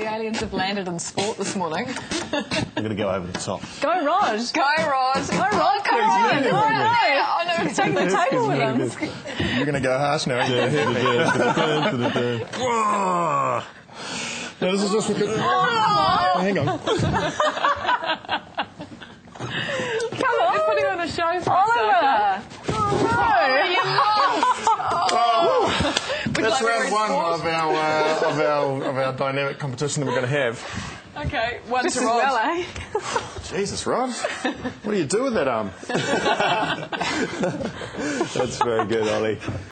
The aliens have landed in sport this morning. I'm going to go over the top. Go, Raj. Go, Rod. Go, Raj. Come on. leading, Go, isn't he? Raj. I know. He's the table with him. You're going to go harsh now. Whoa. No, this is just because. Hang on. Come on. He's putting on a show for Oliver. Oh, no. That's round one of our, uh, of our of our dynamic competition that we're going to have. Okay, one Just to as Rod. well, eh? Jesus, Rod. What do you do with that arm? That's very good, Ollie.